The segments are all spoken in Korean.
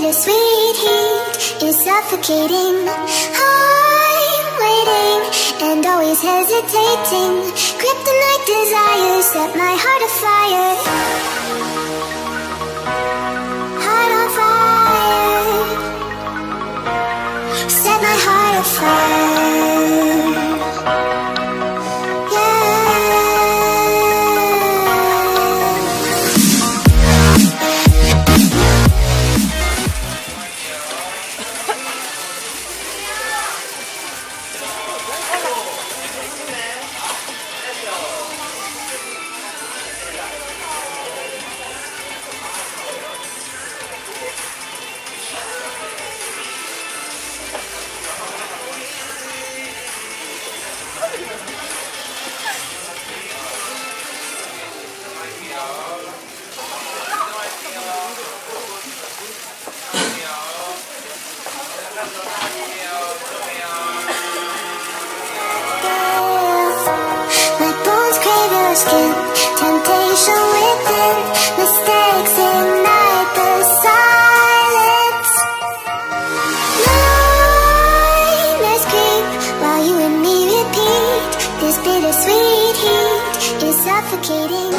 bittersweet heat is suffocating. I'm waiting and always hesitating. Kryptonite desires set my heart afire. Temptation within, mistakes ignite the silence. While you and me repeat. This bittersweet heat is suffocating.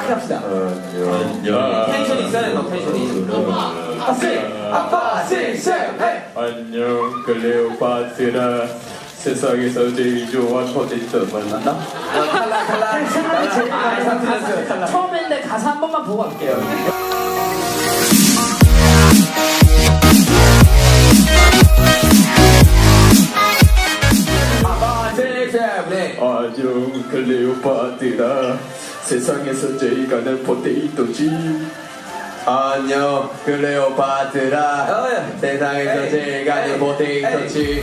락해 합시다. 텐션 있어야 된다, 텐션이. 아빠, 셋, 아빠, 셋, 셋, 넷. 안녕 클레오파트라 세상에서 제일 좋아하는 포테이토 만났나? 탈락, 탈락. 나는 제일 많이 탈락. 처음인데 가사 한 번만 보고 갈게요. 아빠, 셋, 셋, 넷. 안녕 클레오파트라 세상에서 제일 가는 포테이토칩. 안녕 클레오파트라. 어, 예. 세상에서 제일 가는 에이, 포테이토칩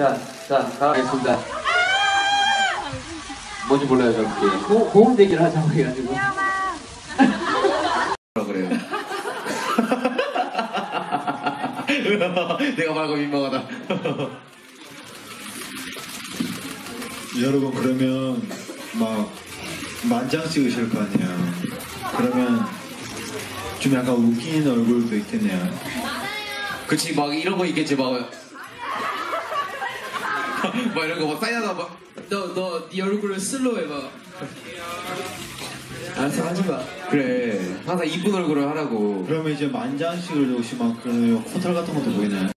자, 자, 가겠습니다. 뭔지 몰라요, 저 그게. 고, 고음 대기를 하자고 해가지고. 뭐라 그래요? 내가 말고 민망하다. 여러분 그러면 막 만장 찍으실 거 아니에요. 그러면 좀 약간 웃기는 얼굴도 있겠네요. 그치 막 이런 거 있겠지 막. 막 이런 거막 사인하다 막. 너너네 얼굴을 슬로우 해봐. 알았어 하지 마. 그래. 항상 이쁜 얼굴을 하라고. 그러면 이제 만장식을 그런 코털 같은 것도 보이나요?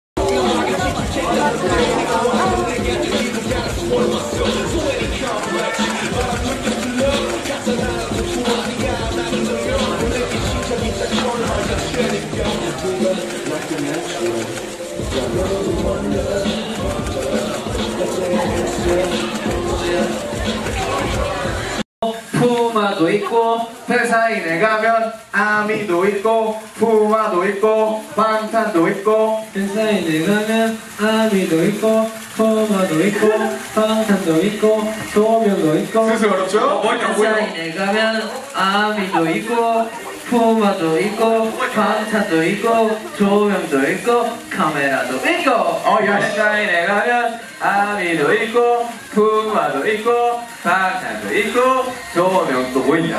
회사인에 가면 아미도 있고 푸마도 있고 방탄도 있고. 회사인에 가면 아미도 있고 포마도 있고 방탄도 있고 조명도 있고. 어렵죠? 회사인에 가면 아미도 있고 푸마도 있고 방탄도 있고 조명도 있고 카메라도 있고. 어, 회사인에 가면 아미도 있고 푸마도 있고 방탄도 있고 조명도 보인다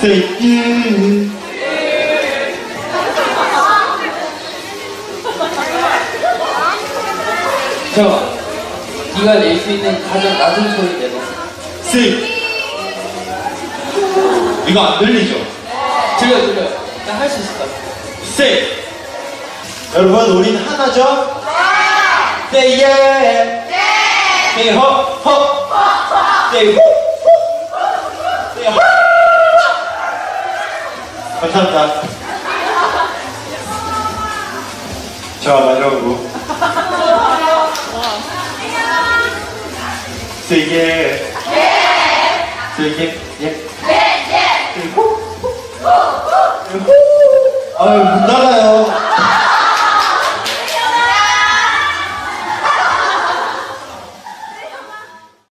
뭐 세이. 저 네가 낼 수 있는 가장 낮은 소리 내봐 세이. 이거 안 들리죠? 들려 들려 나할수 있을 것 같아 세이. 여러분, 우린 하나죠? 세이 예. 세이 허, 허. 세이 후. 세이 허. 감사합니다. 자, 마지막으로. 세이 예. 세이 예. 예. 세이 후. 아유, 못 나가요.